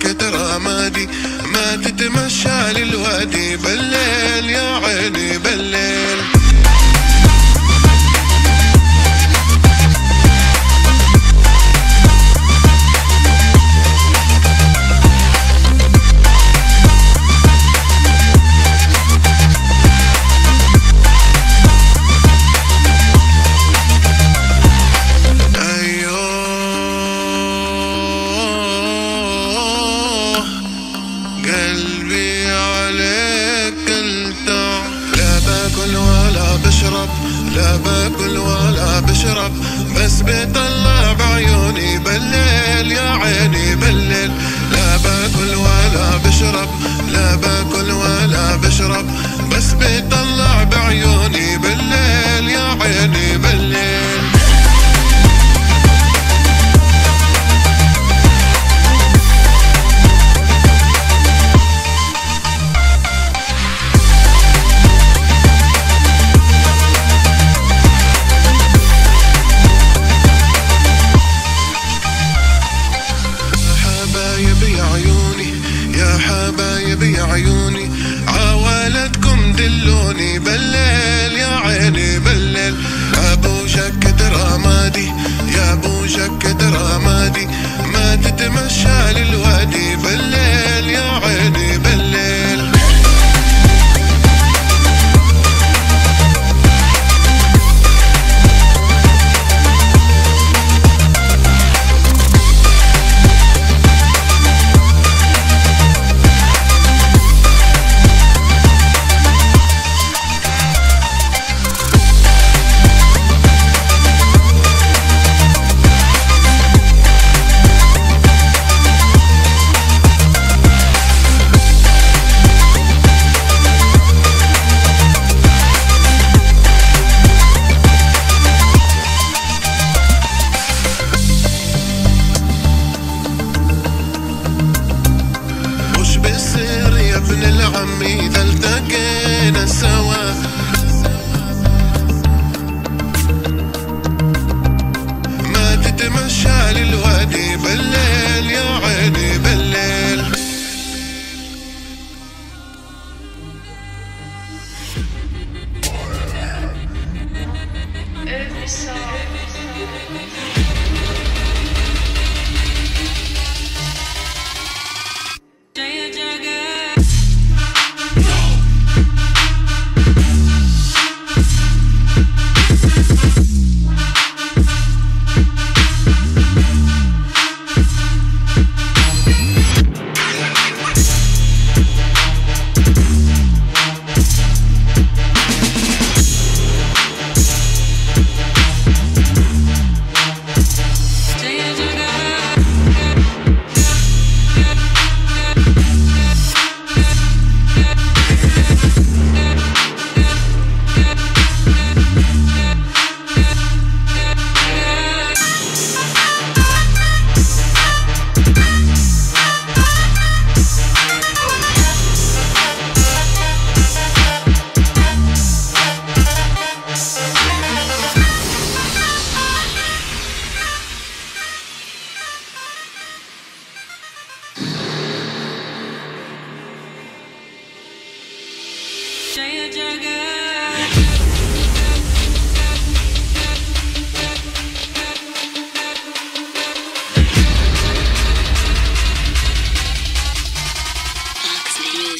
جاكت رمادي ما تتمشى للوادي بالليل يا عيني بالليل.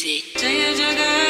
music.